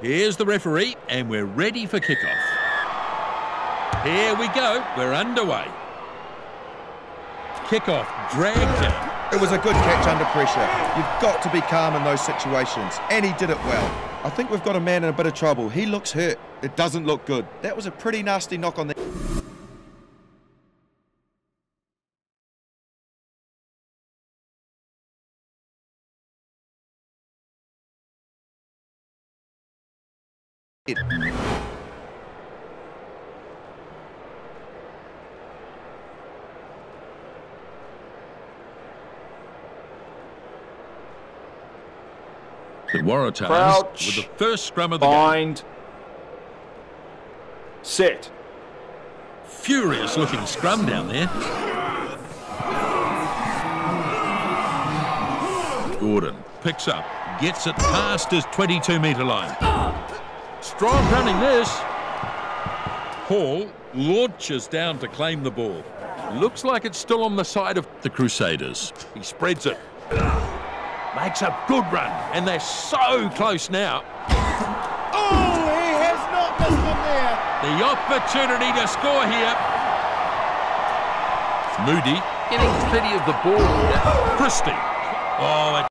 Here's the referee, and we're ready for kickoff. Here we go. We're underway. Kickoff dragged. It was a good catch under pressure. You've got to be calm in those situations, and he did it well. I think we've got a man in a bit of trouble. He looks hurt. It doesn't look good. That was a pretty nasty knock on the... The Waratahs Crouch. with the first scrum of the game. Bind. Set. Furious looking scrum down there. Gordon picks up, gets it past his 22 metre line. Strong running this. Hall launches down to claim the ball. Looks like it's still on the side of the Crusaders. He spreads it. Makes a good run, and they're so close now. Oh, he has not missed them there. The opportunity to score here. Moody getting plenty of the ball. Christie. Oh, it